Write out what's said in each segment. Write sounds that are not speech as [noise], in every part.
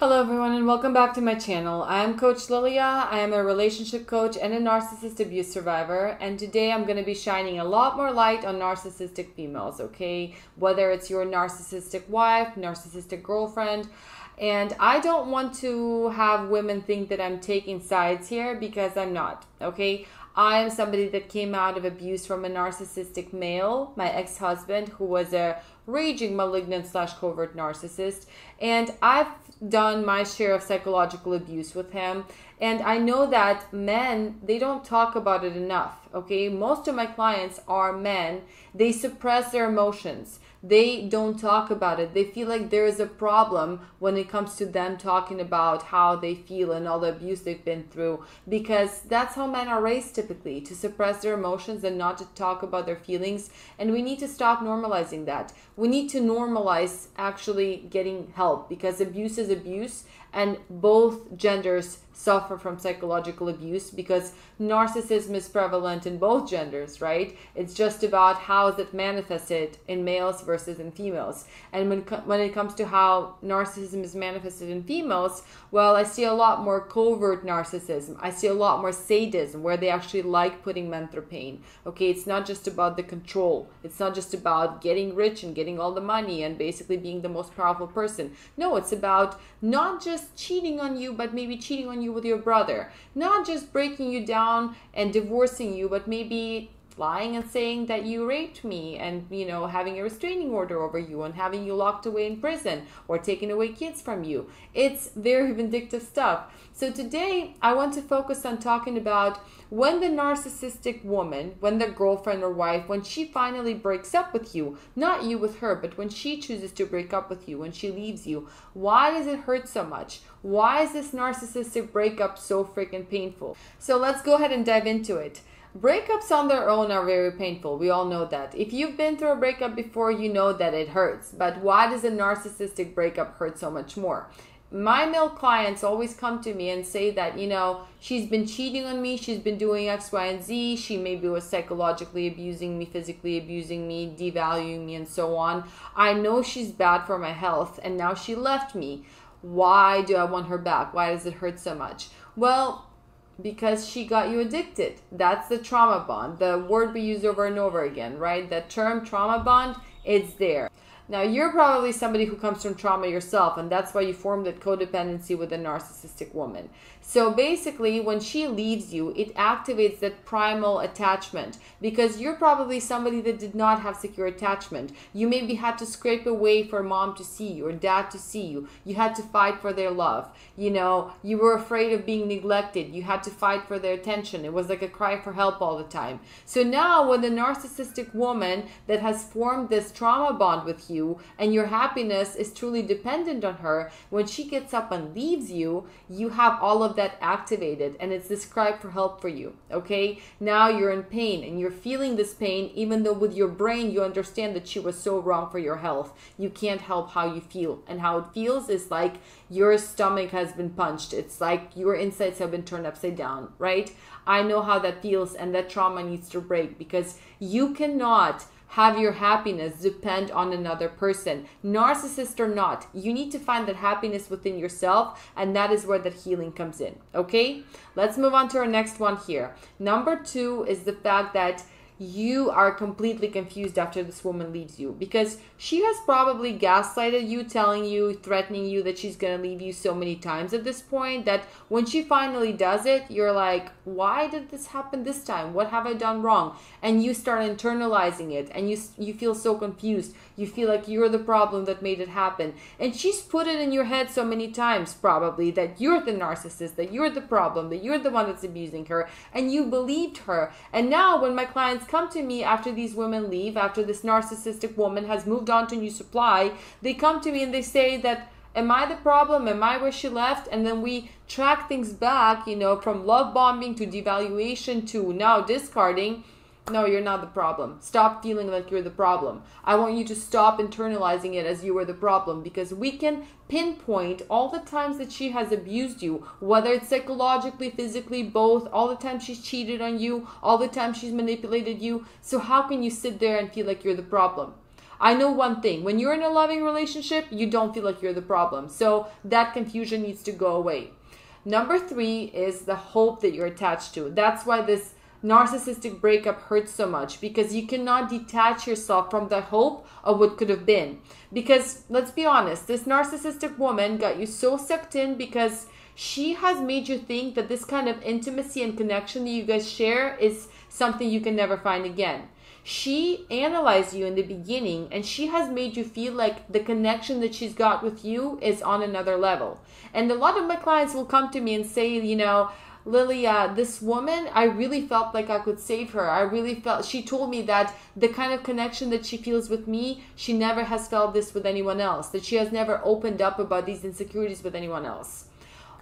Hello, everyone, and welcome back to my channel. I am Coach Lilia. I am a relationship coach and a narcissist abuse survivor. And today I'm going to be shining a lot more light on narcissistic females, okay? Whether it's your narcissistic wife, narcissistic girlfriend. And I don't want to have women think that I'm taking sides here because I'm not, okay? I am somebody that came out of abuse from a narcissistic male, my ex husband, who was a raging malignant slash covert narcissist. And I've done my share of psychological abuse with him. And I know that men, they don't talk about it enough. Okay. Most of my clients are men. They suppress their emotions they don't talk about it. They feel like there is a problem when it comes to them talking about how they feel and all the abuse they've been through because that's how men are raised typically to suppress their emotions and not to talk about their feelings. And we need to stop normalizing that. We need to normalize actually getting help because abuse is abuse and both genders suffer from psychological abuse because narcissism is prevalent in both genders, right? It's just about how is it manifested in males versus in females. And when when it comes to how narcissism is manifested in females, well, I see a lot more covert narcissism. I see a lot more sadism where they actually like putting men through pain. Okay, it's not just about the control. It's not just about getting rich and getting all the money and basically being the most powerful person. No, it's about not just cheating on you, but maybe cheating on you with your brother. Not just breaking you down and divorcing you, but maybe lying and saying that you raped me and you know having a restraining order over you and having you locked away in prison or taking away kids from you it's very [laughs] vindictive stuff so today i want to focus on talking about when the narcissistic woman when the girlfriend or wife when she finally breaks up with you not you with her but when she chooses to break up with you when she leaves you why does it hurt so much why is this narcissistic breakup so freaking painful so let's go ahead and dive into it Breakups on their own are very painful. We all know that. If you've been through a breakup before, you know that it hurts. But why does a narcissistic breakup hurt so much more? My male clients always come to me and say that, you know, she's been cheating on me, she's been doing X, Y, and Z, she maybe was psychologically abusing me, physically abusing me, devaluing me, and so on. I know she's bad for my health, and now she left me. Why do I want her back? Why does it hurt so much? Well, because she got you addicted. That's the trauma bond, the word we use over and over again, right? The term trauma bond, it's there. Now, you're probably somebody who comes from trauma yourself, and that's why you formed that codependency with a narcissistic woman. So basically, when she leaves you, it activates that primal attachment because you're probably somebody that did not have secure attachment. You maybe had to scrape away for mom to see you or dad to see you. You had to fight for their love. You know, you were afraid of being neglected. You had to fight for their attention. It was like a cry for help all the time. So now, when the narcissistic woman that has formed this trauma bond with you, you and your happiness is truly dependent on her, when she gets up and leaves you, you have all of that activated and it's cry for help for you. Okay? Now you're in pain and you're feeling this pain, even though with your brain you understand that she was so wrong for your health. You can't help how you feel. And how it feels is like your stomach has been punched. It's like your insides have been turned upside down, right? I know how that feels and that trauma needs to break because you cannot have your happiness depend on another person. Narcissist or not, you need to find that happiness within yourself, and that is where that healing comes in. Okay, let's move on to our next one here. Number two is the fact that you are completely confused after this woman leaves you because she has probably gaslighted you, telling you, threatening you that she's to leave you so many times at this point that when she finally does it, you're like, why did this happen this time? What have I done wrong? And you start internalizing it and you, you feel so confused. You feel like you're the problem that made it happen. And she's put it in your head so many times, probably, that you're the narcissist, that you're the problem, that you're the one that's abusing her. And you believed her. And now, when my clients come to me after these women leave, after this narcissistic woman has moved on to new supply, they come to me and they say that am I the problem? Am I where she left? And then we track things back, you know, from love bombing to devaluation to now discarding. No, you're not the problem. Stop feeling like you're the problem. I want you to stop internalizing it as you are the problem because we can pinpoint all the times that she has abused you, whether it's psychologically, physically, both, all the times she's cheated on you, all the times she's manipulated you. So, how can you sit there and feel like you're the problem? I know one thing when you're in a loving relationship, you don't feel like you're the problem. So that confusion needs to go away. Number three is the hope that you're attached to. That's why this narcissistic breakup hurts so much because you cannot detach yourself from the hope of what could have been. Because let's be honest, this narcissistic woman got you so sucked in because she has made you think that this kind of intimacy and connection that you guys share is something you can never find again. She analyzed you in the beginning and she has made you feel like the connection that she's got with you is on another level. And a lot of my clients will come to me and say, you know, Lily, uh, this woman, I really felt like I could save her. I really felt, she told me that the kind of connection that she feels with me, she never has felt this with anyone else, that she has never opened up about these insecurities with anyone else.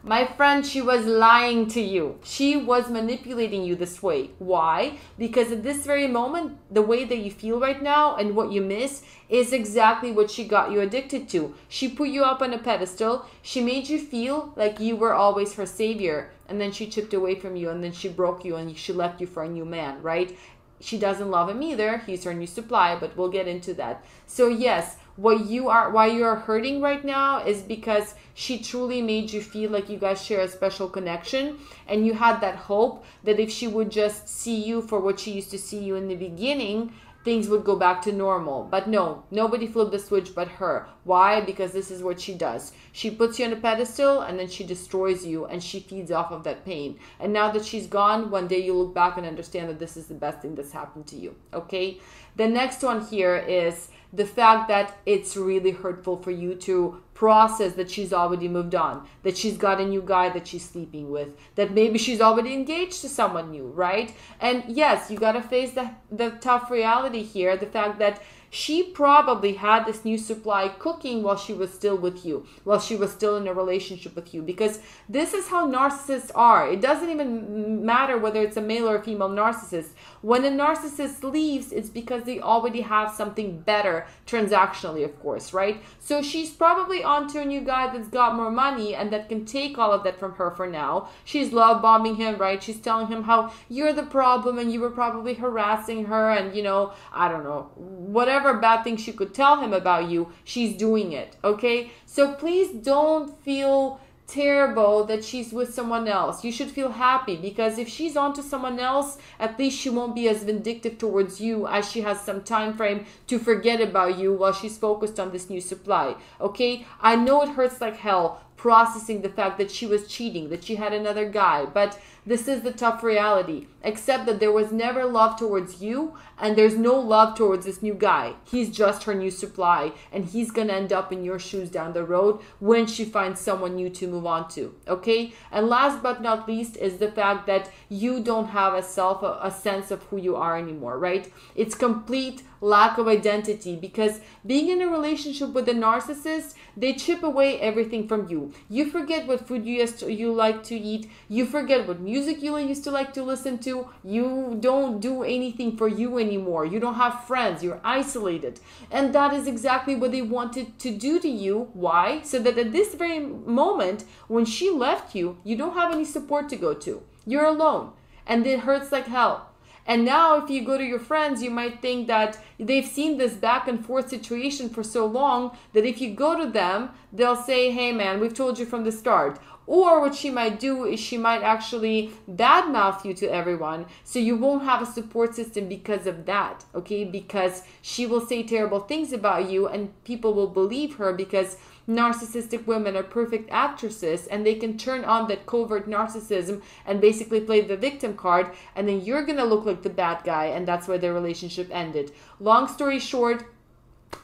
My friend, she was lying to you. She was manipulating you this way. Why? Because at this very moment, the way that you feel right now and what you miss is exactly what she got you addicted to. She put you up on a pedestal. She made you feel like you were always her savior. And then she chipped away from you and then she broke you and she left you for a new man, right? She doesn't love him either. He's her new supply, but we'll get into that. So, yes, what you are why you are hurting right now is because she truly made you feel like you guys share a special connection and you had that hope that if she would just see you for what she used to see you in the beginning things would go back to normal. But no, nobody flipped the switch but her. Why? Because this is what she does. She puts you on a pedestal and then she destroys you and she feeds off of that pain. And now that she's gone, one day you look back and understand that this is the best thing that's happened to you. Okay? The next one here is the fact that it's really hurtful for you to process that she's already moved on, that she's got a new guy that she's sleeping with, that maybe she's already engaged to someone new, right? And yes, you got to face the, the tough reality here the fact that she probably had this new supply cooking while she was still with you, while she was still in a relationship with you, because this is how narcissists are. It doesn't even matter whether it's a male or a female narcissist. When a narcissist leaves, it's because they already have something better transactionally, of course, right? So she's probably onto a new guy that's got more money and that can take all of that from her for now. She's love bombing him, right? She's telling him how you're the problem and you were probably harassing her and, you know, I don't know, whatever bad thing she could tell him about you, she's doing it, okay? So please don't feel terrible that she's with someone else. You should feel happy because if she's on to someone else, at least she won't be as vindictive towards you as she has some time frame to forget about you while she's focused on this new supply. Okay? I know it hurts like hell processing the fact that she was cheating, that she had another guy, but this is the tough reality. Except that there was never love towards you, and there's no love towards this new guy. He's just her new supply, and he's gonna end up in your shoes down the road when she finds someone new to move on to. Okay? And last but not least is the fact that you don't have a self, a, sense of who you are anymore, right? It's complete lack of identity because being in a relationship with a narcissist, they chip away everything from you. You forget what food you used to, you like to eat. You forget what music you used to like to listen to. You don't do anything for you anymore. You don't have friends. You're isolated. And that is exactly what they wanted to do to you. Why? So that at this very moment, when she left you, you don't have any support to go to. You're alone. And it hurts like hell. And now, if you go to your friends, you might think that they've seen this back and forth situation for so long that if you go to them, they'll say, Hey, man, we've told you from the start. Or what she might do is she might actually badmouth you to everyone. So you won't have a support system because of that, okay? Because she will say terrible things about you and people will believe her because narcissistic women are perfect actresses and they can turn on that covert narcissism and basically play the victim card and then you're going to look like the bad guy and that's where their relationship ended. Long story short,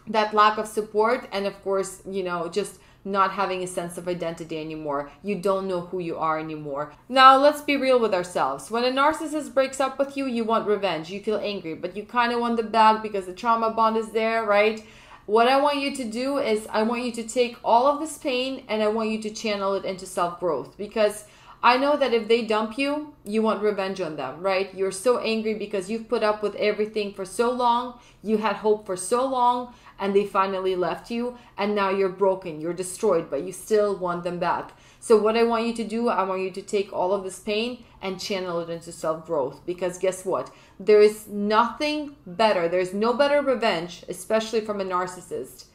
that lack of support and of course, you know, just not having a sense of identity anymore. You don't know who you are anymore. Now, let's be real with ourselves. When a narcissist breaks up with you, you want revenge. You feel angry, but you kind of want the bag because the trauma bond is there, right? What I want you to do is I want you to take all of this pain and I want you to channel it into self growth because I know that if they dump you, you want revenge on them, right? You're so angry because you've put up with everything for so long, you had hope for so long, and they finally left you, and now you're broken, you're destroyed, but you still want them back. So, what I want you to do, I want you to take all of this pain and channel it into self growth. Because guess what? There is nothing better, there's no better revenge, especially from a narcissist,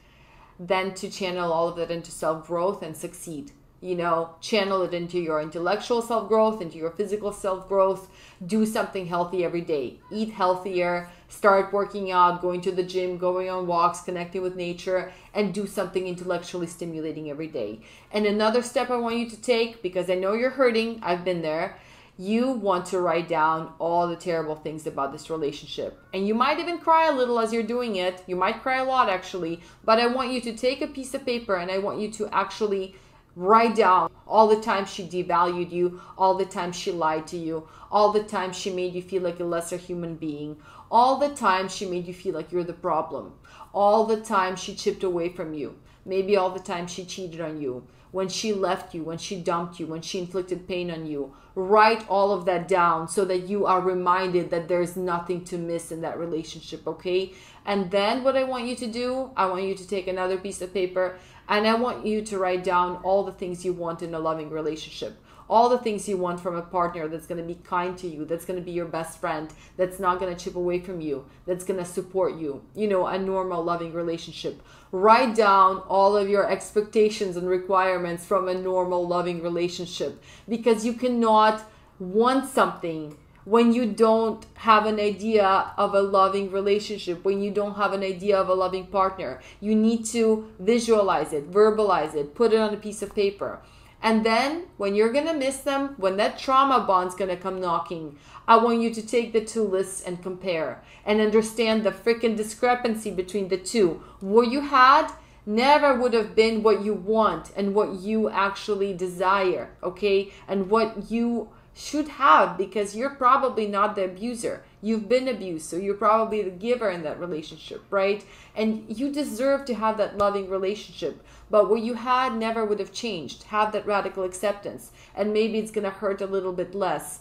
than to channel all of it into self growth and succeed you know, channel it into your intellectual self growth, into your physical self growth. Do something healthy every day. Eat healthier, start working out, going to the gym, going on walks, connecting with nature, and do something intellectually stimulating every day. And another step I want you to take, because I know you're hurting, I've been there. You want to write down all the terrible things about this relationship. And you might even cry a little as you're doing it. You might cry a lot actually. But I want you to take a piece of paper and I want you to actually Write down all the time she devalued you, all the time she lied to you, all the time she made you feel like a lesser human being, all the time she made you feel like you're the problem, all the time she chipped away from you, maybe all the time she cheated on you, when she left you, when she dumped you, when she inflicted pain on you. Write all of that down so that you are reminded that there's nothing to miss in that relationship, okay? And then what I want you to do, I want you to take another piece of paper and I want you to write down all the things you want in a loving relationship. All the things you want from a partner that's going to be kind to you, that's going to be your best friend, that's not going to chip away from you, that's going to support you. You know, a normal loving relationship. Write down all of your expectations and requirements from a normal loving relationship because you cannot want something when you don't have an idea of a loving relationship, when you don't have an idea of a loving partner. You need to visualize it, verbalize it, put it on a piece of paper. And then when you're going to miss them, when that trauma bond's going to come knocking, I want you to take the two lists and compare and understand the freaking discrepancy between the two. What you had never would have been what you want and what you actually desire, okay? And what you should have because you're probably not the abuser. You've been abused, so you're probably the giver in that relationship, right? And you deserve to have that loving relationship. But what you had never would have changed. Have that radical acceptance. And maybe it's going to hurt a little bit less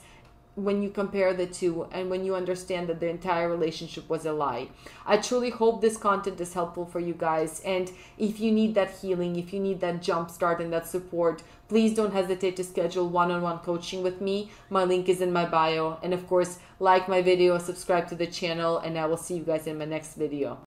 when you compare the two and when you understand that the entire relationship was a lie. I truly hope this content is helpful for you guys. And if you need that healing, if you need that jump start and that support, please don't hesitate to schedule one on one coaching with me. My link is in my bio. And of course, like my video, subscribe to the channel, and I will see you guys in my next video.